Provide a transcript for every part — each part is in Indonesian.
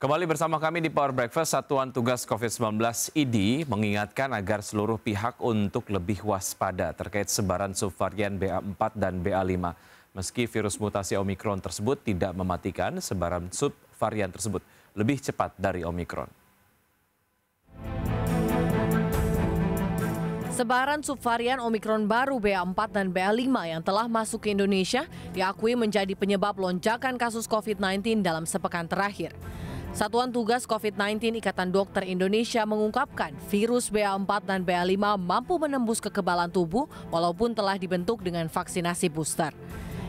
Kembali bersama kami di Power Breakfast, Satuan Tugas COVID-19 ID mengingatkan agar seluruh pihak untuk lebih waspada terkait sebaran subvarian BA4 dan BA5. Meski virus mutasi Omikron tersebut tidak mematikan, sebaran subvarian tersebut lebih cepat dari Omikron. Sebaran subvarian Omikron baru BA4 dan BA5 yang telah masuk ke Indonesia diakui menjadi penyebab lonjakan kasus COVID-19 dalam sepekan terakhir. Satuan Tugas COVID-19 Ikatan Dokter Indonesia mengungkapkan virus BA4 dan BA5 mampu menembus kekebalan tubuh walaupun telah dibentuk dengan vaksinasi booster.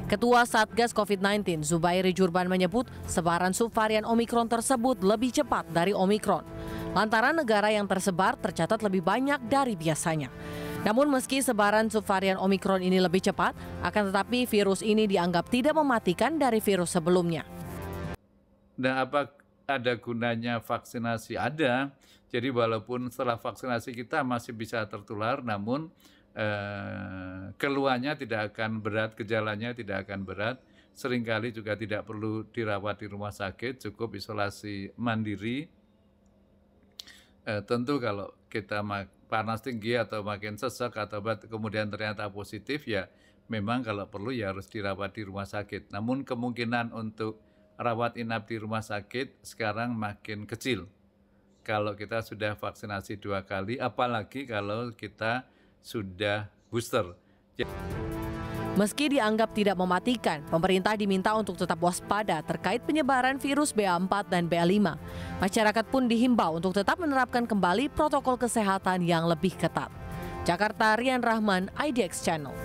Ketua Satgas COVID-19 Zubairi Jurban menyebut sebaran subvarian Omikron tersebut lebih cepat dari Omikron. Lantaran negara yang tersebar tercatat lebih banyak dari biasanya. Namun meski sebaran subvarian Omikron ini lebih cepat, akan tetapi virus ini dianggap tidak mematikan dari virus sebelumnya. Nah, apa ada gunanya vaksinasi ada. Jadi walaupun setelah vaksinasi kita masih bisa tertular, namun eh, keluhannya tidak akan berat, gejalanya tidak akan berat. Seringkali juga tidak perlu dirawat di rumah sakit, cukup isolasi mandiri. Eh, tentu kalau kita panas tinggi atau makin sesak atau kemudian ternyata positif ya memang kalau perlu ya harus dirawat di rumah sakit. Namun kemungkinan untuk rawat inap di rumah sakit sekarang makin kecil. Kalau kita sudah vaksinasi dua kali, apalagi kalau kita sudah booster. Meski dianggap tidak mematikan, pemerintah diminta untuk tetap waspada terkait penyebaran virus BA4 dan BA5. Masyarakat pun dihimbau untuk tetap menerapkan kembali protokol kesehatan yang lebih ketat. Jakarta, Rian Rahman, IDX Channel.